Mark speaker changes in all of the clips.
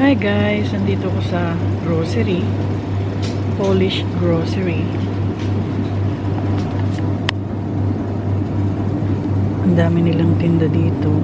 Speaker 1: Hi guys, nandito ko sa grocery. Polish grocery. Ang dami nilang tinda dito.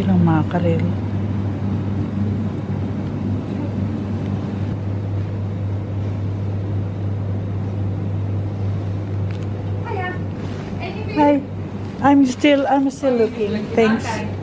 Speaker 1: Silang mackerel. Hi. I'm still, I'm still looking. Thanks.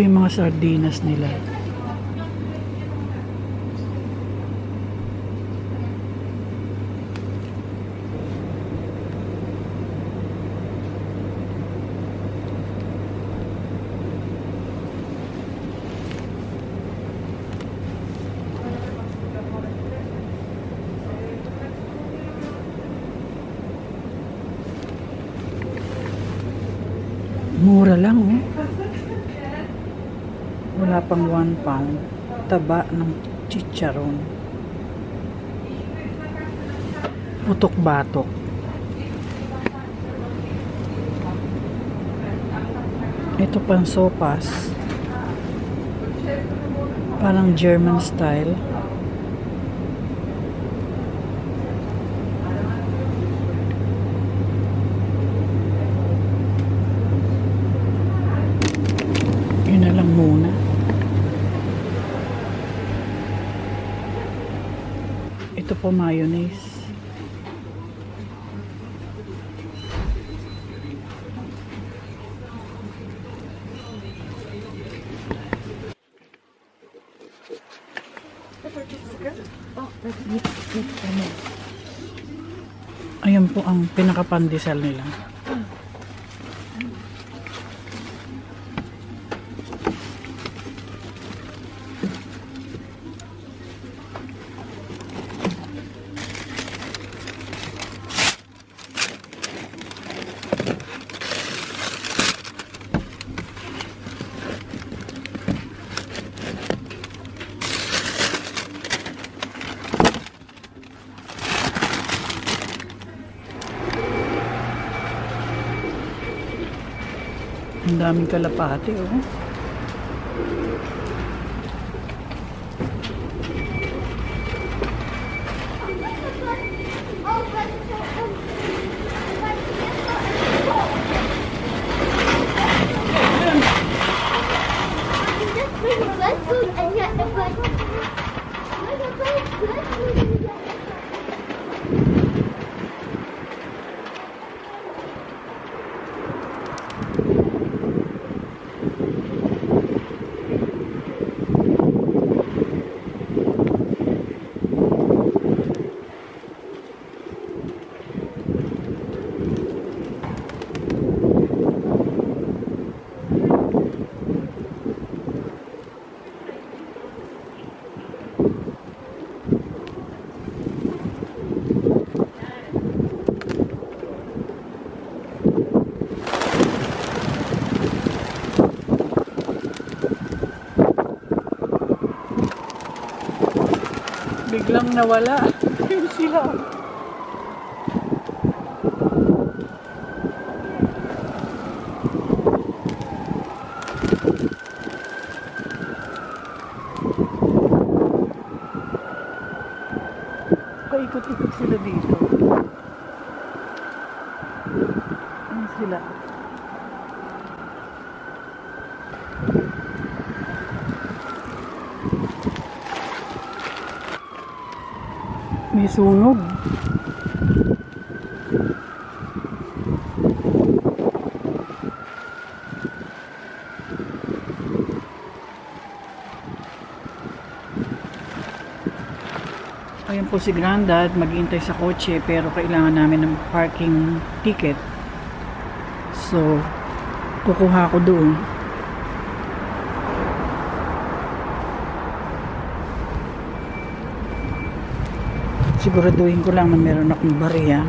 Speaker 1: Yung mga sardinas nila. Mura lang, oh. Wala pang 1 pound. Taba ng chicharon. Putok-batok. Ito pang sopas. Parang German style. Yun na lang muna. Po mayonnaise. Ayan po ang pinakapandesal nila. Daming kalapate, oh. Biglang nawala. Yung sila. May sunog. Ayan po si Grandad, maghihintay sa kotse pero kailangan namin ng parking ticket. So, kukuha ko doon. Siguraduhin ko lang na meron akong bariya.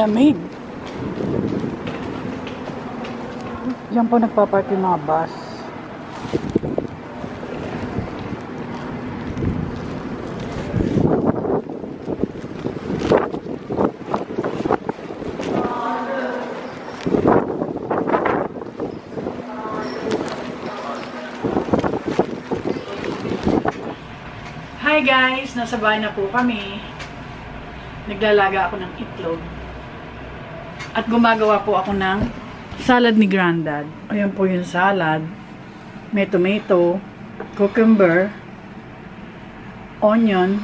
Speaker 1: Lamig. Diyan po nagpapark yung mga bus. Hi guys! Nasa bahay na po kami. Naglalaga ako ng itlog. At gumagawa po ako ng salad ni Grandad. Ayan po yung salad. May tomato, cucumber, onion,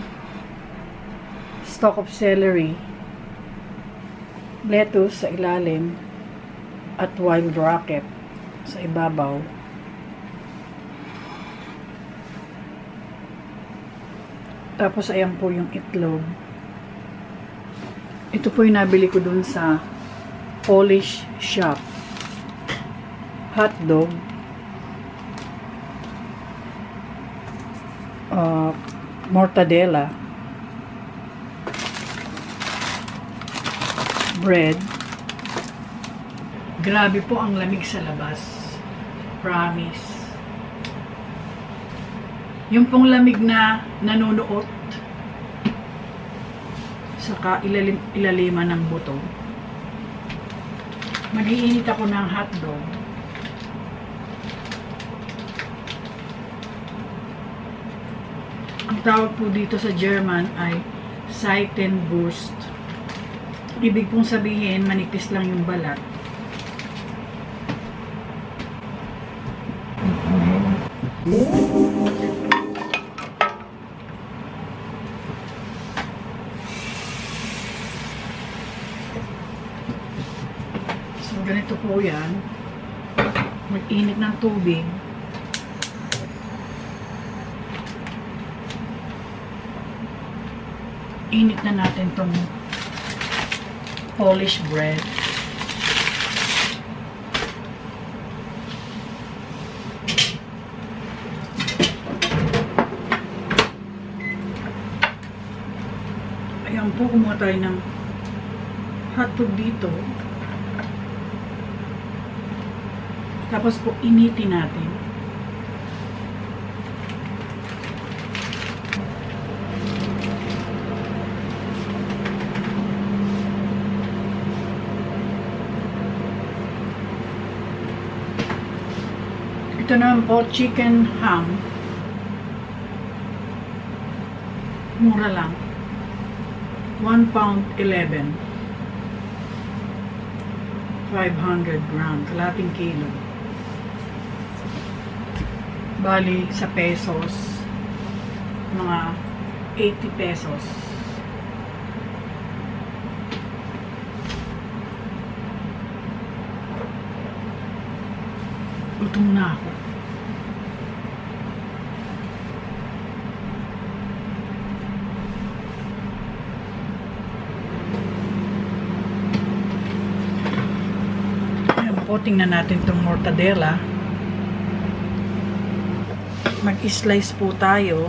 Speaker 1: stalk of celery, lettuce sa ilalim, at wild rocket sa ibabaw. Tapos ayan po yung itlog. Ito po yung nabili ko dun sa Polish shop. Hotdog. Uh, mortadella. Bread. Grabe po ang lamig sa labas. Promise. Yung pong lamig na nanunuot saka ilalim, ilaliman ng buto. Mag-iinit ako ng hotdog. Ang tawag po dito sa German ay Seitenwurst. Ibig pong sabihin, manipis lang yung balat. Ganito po yan. Mag-init ng tubig. Init na natin tong Polish bread. Ayan po, kumuha tayo ng hotdog dito. Tapos po, initin natin. Ito naman po, chicken ham. Mura lang. 1 pound 11. 500 gram. Kalating kilo. Bali, sa pesos, mga 80 pesos. Gutom na ako. Ayan po, tingnan natin itong mortadella. Mag-slice po tayo.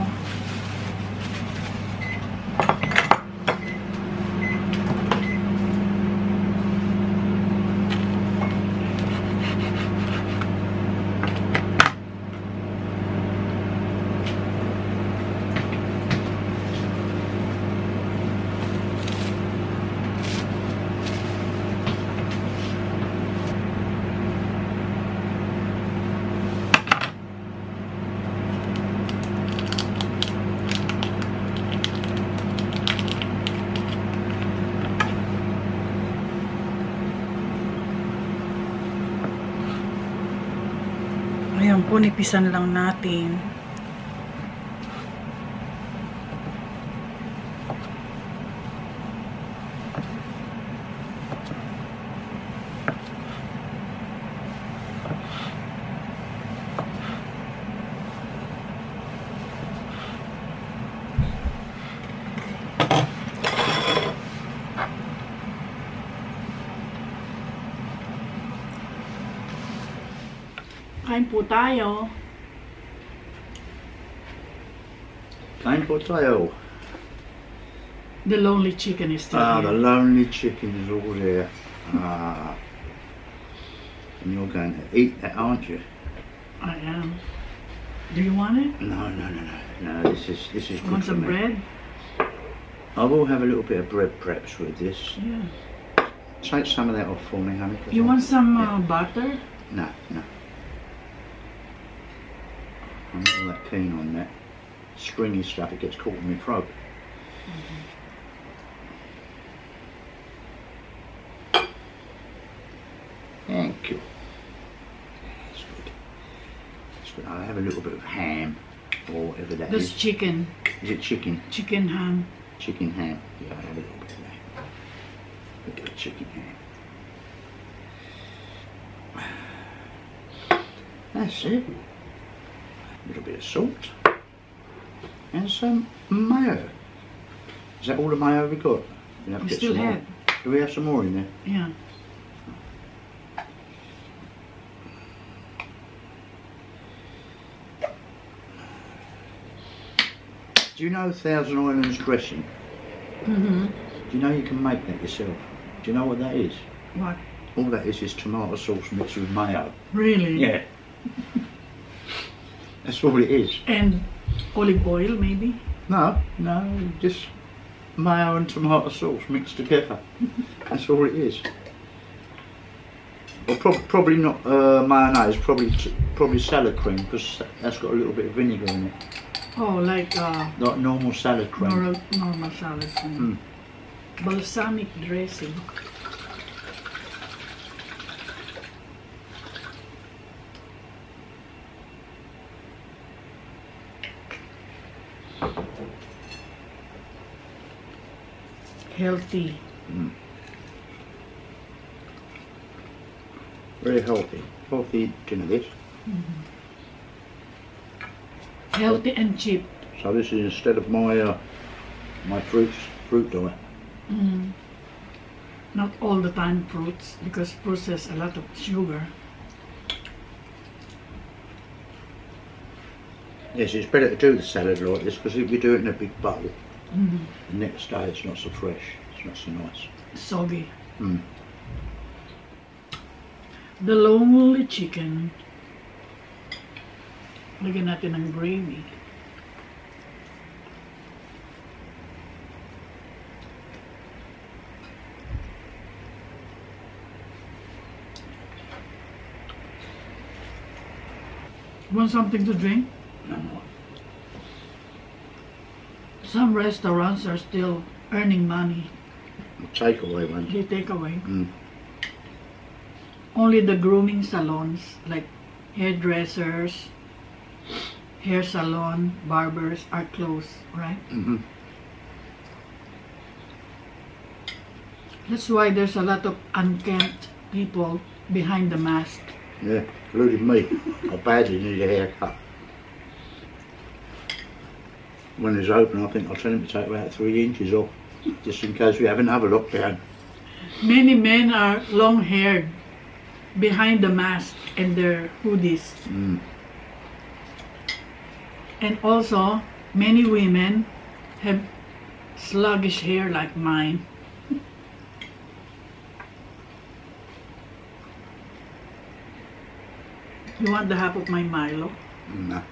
Speaker 1: Ayan po, lang natin. Po tayo.
Speaker 2: Kain potato.
Speaker 1: The lonely chicken is still
Speaker 2: Ah,
Speaker 1: here.
Speaker 2: the lonely chicken is all there. Ah. And you're going to eat that, aren't you?
Speaker 1: I am. Do you want it?
Speaker 2: No, no, no, no. No, this is this is good
Speaker 1: Want some
Speaker 2: me.
Speaker 1: bread?
Speaker 2: I will have a little bit of bread preps with this.
Speaker 1: Yeah.
Speaker 2: Take some of that off for me, honey.
Speaker 1: You want some uh, butter?
Speaker 2: No, no. I'm not all that keen on that. Stringy stuff, it gets caught in my throat. Mm-hmm. Thank you. That's good. That's good. I'll have a little bit of ham, or whatever that
Speaker 1: This
Speaker 2: is.
Speaker 1: chicken.
Speaker 2: Is it chicken?
Speaker 1: Chicken ham.
Speaker 2: Chicken ham. Yeah, I'll have a little bit of that. A bit of chicken ham. That's it. A little bit of salt. And some mayo. Is that all the mayo we got? We'll have
Speaker 1: We still have.
Speaker 2: Do we have some more in there?
Speaker 1: Yeah.
Speaker 2: Do you know Thousand Islands dressing?
Speaker 1: Mm-hmm.
Speaker 2: Do you know you can make that yourself? Do you know what that is?
Speaker 1: What?
Speaker 2: All that is is tomato sauce mixed with mayo.
Speaker 1: Really?
Speaker 2: Yeah. That's all it is.
Speaker 1: And olive oil, maybe?
Speaker 2: No, no, just mayo and tomato sauce mixed together. That's all it is. Well, prob- probably not uh, mayonnaise, probably probably salad cream because that's got a little bit of vinegar in it,
Speaker 1: Oh, like uh,
Speaker 2: like normal salad cream.
Speaker 1: normal, normal salad. cream. Balsamic dressing. Healthy.
Speaker 2: Very healthy. Healthy dinner this.
Speaker 1: Healthy and cheap.
Speaker 2: So this is instead of my uh, my fruits fruit diet.
Speaker 1: Mm. Not all the time fruits because fruits has a lot of sugar.
Speaker 2: Yes, it's better to do the salad like this because if you do it in a big bowl,
Speaker 1: Mm.
Speaker 2: the next day it's not so fresh. It's not so nice.
Speaker 1: Soggy.
Speaker 2: Mm.
Speaker 1: The lonely chicken. Lagyan natin ng gravy. Want something to drink?
Speaker 2: No.
Speaker 1: Some restaurants are still earning money.
Speaker 2: Takeaway ones.
Speaker 1: They take away.
Speaker 2: Mm.
Speaker 1: Only the grooming salons, like hairdressers, hair salon, barbers, are closed, right?
Speaker 2: hmm
Speaker 1: That's why there's a lot of unkempt people behind the mask.
Speaker 2: Yeah, including me. I badly need a haircut. When it's open, I think I'll tell him to take about three inches off, just in case we have another lockdown.
Speaker 1: Many men are long haired behind the mask and their hoodies.
Speaker 2: Mm.
Speaker 1: And also, many women have sluggish hair like mine. You want the half of my Milo?
Speaker 2: No.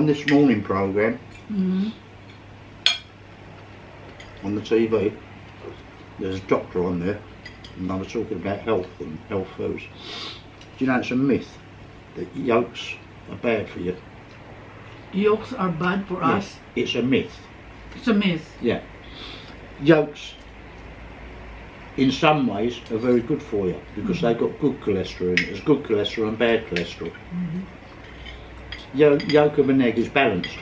Speaker 2: On this morning programme,
Speaker 1: hmm
Speaker 2: on the TV, there's a doctor on there, and I was talking about health and health foods. Do you know it's a myth that yolks are bad for you?
Speaker 1: Yolks are bad for
Speaker 2: Yeah,
Speaker 1: us.
Speaker 2: It's a myth.
Speaker 1: It's a myth.
Speaker 2: Yeah. Yolks, in some ways, are very good for you because they've got good cholesterol in it. There's good cholesterol and bad cholesterol. Yo- yolk of an egg is balanced.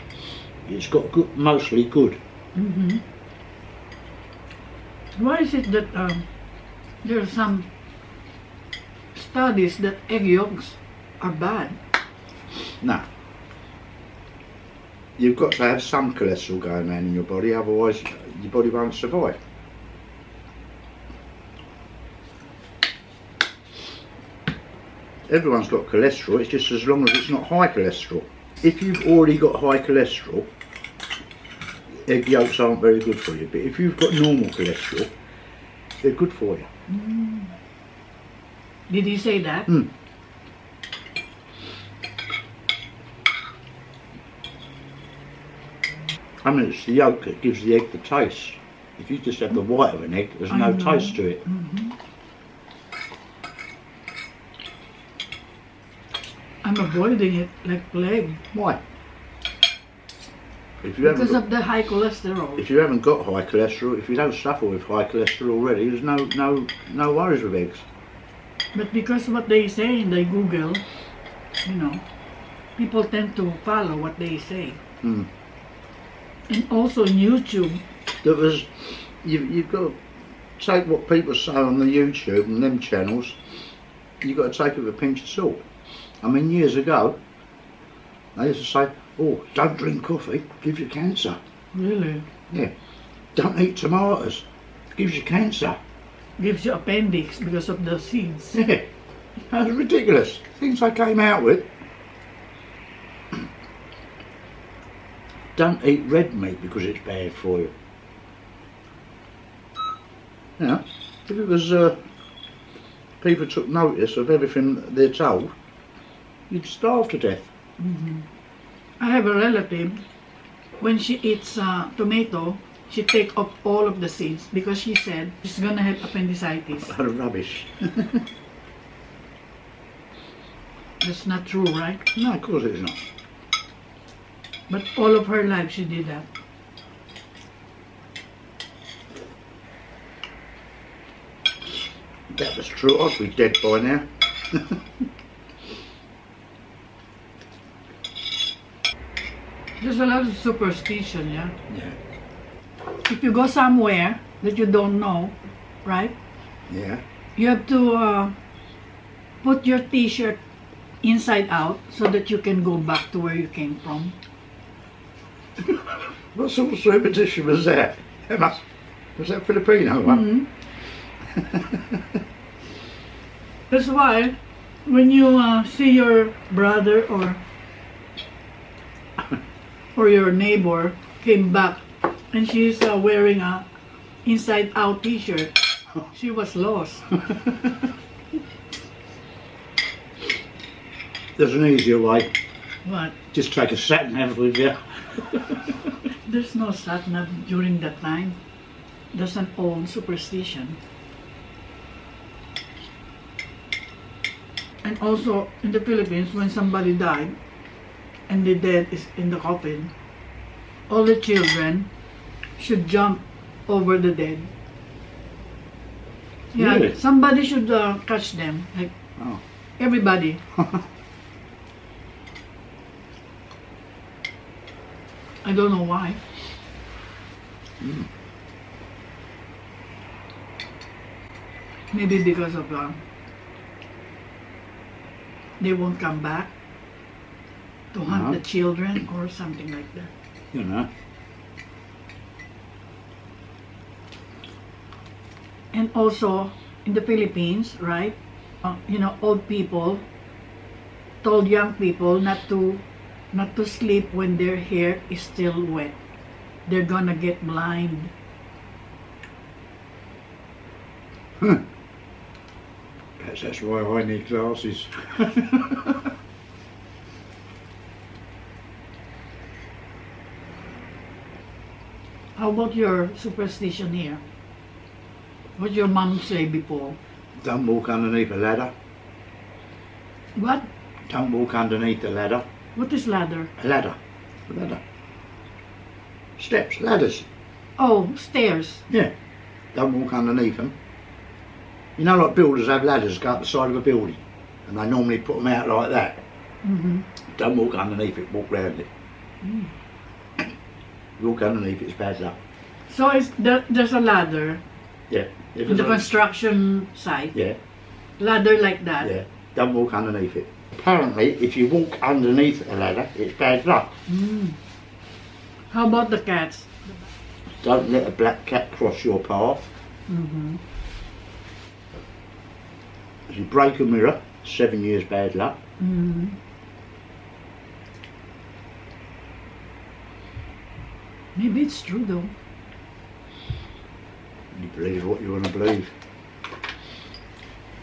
Speaker 2: It's got good, mostly good.
Speaker 1: hmm Why is it that um, there are some studies that egg yolks are bad?
Speaker 2: No. You've got to have some cholesterol going on in your body, otherwise your body won't survive. Everyone's got cholesterol, it's just as long as it's not high cholesterol. If you've already got high cholesterol, egg yolks aren't very good for you. But if you've got normal cholesterol, they're good for you.
Speaker 1: Did he say that?
Speaker 2: Mm. I mean, it's the yolk that gives the egg the taste. If you just have the white of an egg, there's
Speaker 1: I
Speaker 2: no
Speaker 1: know.
Speaker 2: taste to it.
Speaker 1: I'm avoiding it like plague
Speaker 2: Why? If you
Speaker 1: because
Speaker 2: got,
Speaker 1: of the high cholesterol.
Speaker 2: if you haven't got high cholesterol, if you don't suffer with high cholesterol already, there's no no no worries with eggs.
Speaker 1: But because what they say in the Google, you know, people tend to follow what they say.
Speaker 2: Mm.
Speaker 1: And also in YouTube,
Speaker 2: That was you you've got to take what people say on the YouTube and them channels. You've got to take it with a pinch of salt. I mean, years ago, they used to say, "Oh, don't drink coffee, gives you cancer."
Speaker 1: really
Speaker 2: Yeah, don't eat tomatoes, gives you cancer.
Speaker 1: gives you appendix because of the seeds.
Speaker 2: Yeah, that was ridiculous. Things I came out with. Don't eat red meat because it's bad for you. You know, if it was uh, people took notice of everything that they're told, you'd starve to death.
Speaker 1: I have a relative, when she eats uh, tomato, she take off all of the seeds because she said she's gonna have appendicitis.
Speaker 2: Of rubbish.
Speaker 1: That's not true, right?
Speaker 2: No, of course it's not.
Speaker 1: But all of her life she did that.
Speaker 2: That was true, I'd be dead by now.
Speaker 1: There's a lot of superstition, yeah.
Speaker 2: Yeah.
Speaker 1: If you go somewhere that you don't know, right?
Speaker 2: Yeah.
Speaker 1: You have to uh, put your T-shirt inside out so that you can go back to where you came from.
Speaker 2: What sort of superstition was that? Must, was that Filipino one?
Speaker 1: That's why when you uh, see your brother or or your neighbor came back and she's uh, wearing a inside out t-shirt, she was lost.
Speaker 2: There's an easier way.
Speaker 1: What?
Speaker 2: Just take a sat nav with you.
Speaker 1: There's no sat nav during that time. That's an old superstition. And also in the Philippines, when somebody died and the dead is in the coffin, all the children should jump over the dead. Yeah,
Speaker 2: Really?
Speaker 1: somebody should uh, catch them. Like
Speaker 2: Oh.
Speaker 1: everybody. I don't know why. Maybe because of uh, they won't come back to hunt
Speaker 2: Uh-huh.
Speaker 1: the children or something like that.
Speaker 2: You know.
Speaker 1: And also in the Philippines, right? Uh, you know, old people told young people not to not to sleep when their hair is still wet. They're gonna get blind.
Speaker 2: Perhaps that's why I need glasses.
Speaker 1: How about your superstition here? What your mom say before?
Speaker 2: Don't walk underneath a ladder.
Speaker 1: What?
Speaker 2: Don't walk underneath the ladder.
Speaker 1: What is ladder?
Speaker 2: A ladder. A ladder. Steps, ladders.
Speaker 1: Oh, stairs.
Speaker 2: Yeah. Don't walk underneath them. You know, like builders have ladders go up the side of a building, and they normally put them out like that.
Speaker 1: hmm
Speaker 2: Don't walk underneath it. Walk round it. Walk underneath it's bad luck.
Speaker 1: So it's there, there's a ladder
Speaker 2: Yeah.
Speaker 1: In the construction site.
Speaker 2: yeah.
Speaker 1: Ladder like that.
Speaker 2: Yeah. Don't walk underneath it. Apparently, if you walk underneath a ladder, it's bad luck.
Speaker 1: Mm. How about the cats?
Speaker 2: Don't let a black cat cross your path.
Speaker 1: Mm -hmm.
Speaker 2: If you break a mirror, seven years bad luck.
Speaker 1: hmm Maybe it's true though.
Speaker 2: You believe what you want to believe.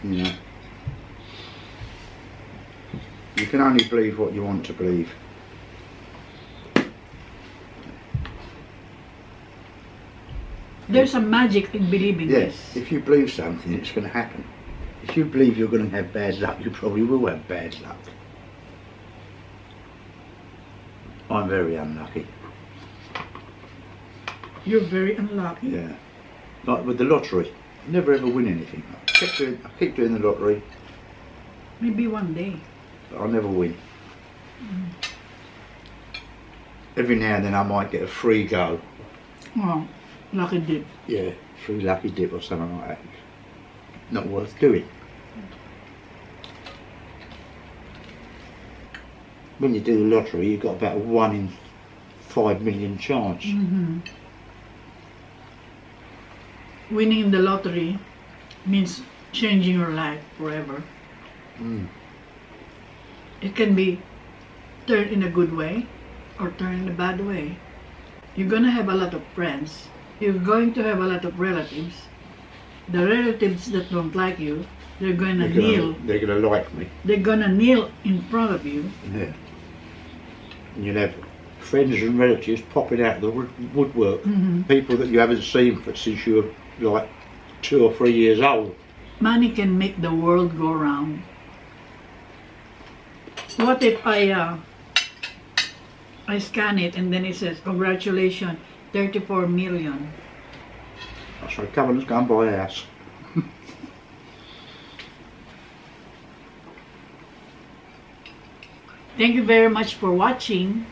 Speaker 2: You know. You can only believe what you want to believe.
Speaker 1: There's a magic in believing
Speaker 2: Yes,
Speaker 1: this.
Speaker 2: if you believe something, it's going to happen. If you believe you're going to have bad luck, you probably will have bad luck. I'm very unlucky.
Speaker 1: You're very unlucky.
Speaker 2: Yeah. Like with the lottery, I never ever win anything. I keep doing, I keep doing the lottery,
Speaker 1: Maybe one day.
Speaker 2: but I never win. Every now and then I might get a free go.
Speaker 1: Oh, lucky dip.
Speaker 2: Yeah, free lucky dip or something like that. Not worth doing. When you do the lottery, you've got about a one in five million chance.
Speaker 1: hmm Winning the lottery means changing your life forever.
Speaker 2: Mm.
Speaker 1: It can be turned in a good way or turned in a bad way. You're gonna have a lot of friends. You're going to have a lot of relatives. The relatives that don't like you, they're gonna kneel.
Speaker 2: gonna, they're gonna like me.
Speaker 1: They're gonna kneel in front of you.
Speaker 2: Yeah. And you'll have friends and relatives popping out of the wood- woodwork.
Speaker 1: hmm
Speaker 2: People that you haven't seen for since you were like two or three years old.
Speaker 1: Money can make the world go round. What if I uh, I scan it and then it says congratulations, 34 million.
Speaker 2: I say, come let's go and buy a house.
Speaker 1: Thank you very much for watching.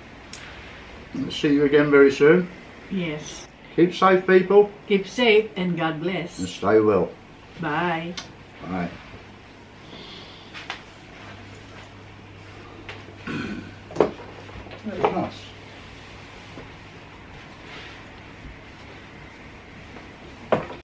Speaker 2: See you again very soon.
Speaker 1: Yes.
Speaker 2: Keep safe, people,
Speaker 1: Keep safe and God bless.
Speaker 2: and
Speaker 1: bless.
Speaker 2: stay well.
Speaker 1: Bye.
Speaker 2: Bye. Very nice.